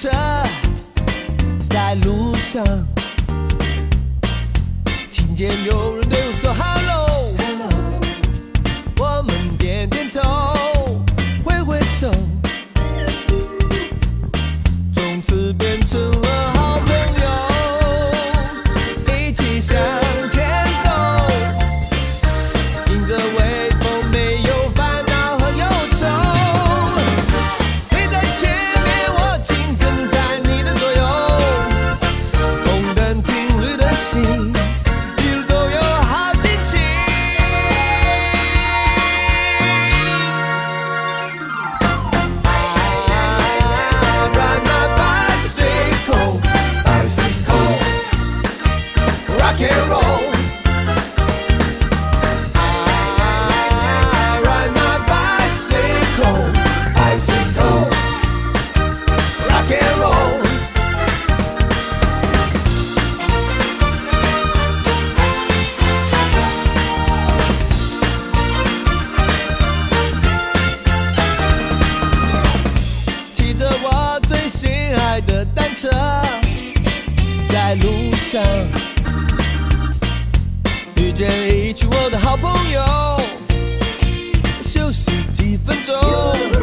车在路上听见有人对我说 hello rock and roll，Rock and roll 骑着我最心爱的单车在路上建议去我的好朋友休息几分钟。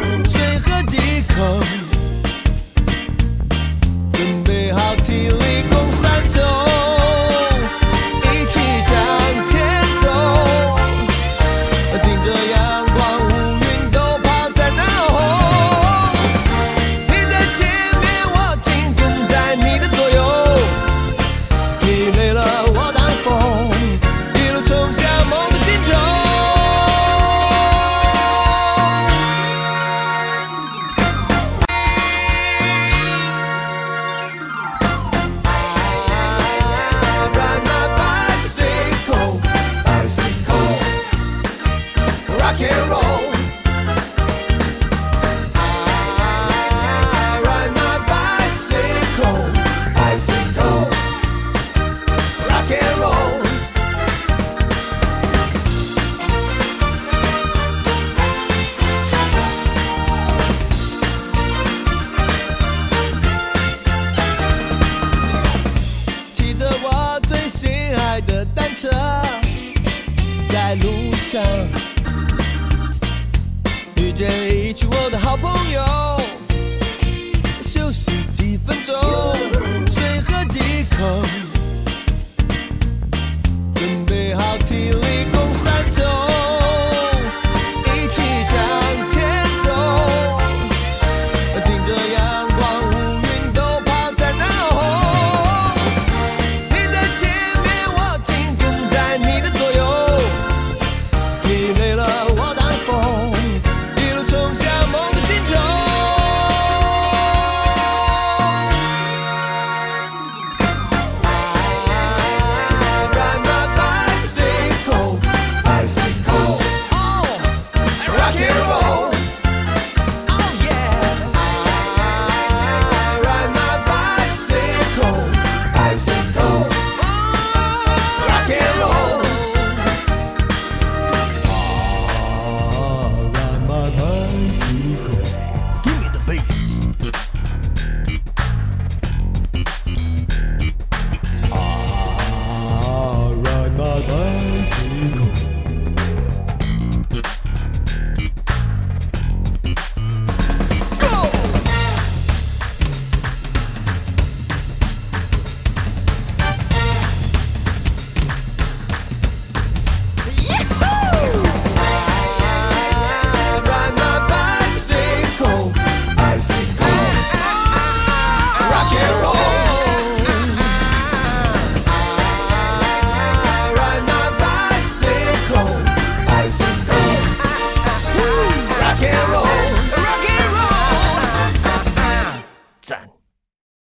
在路上遇见一群我的好朋友。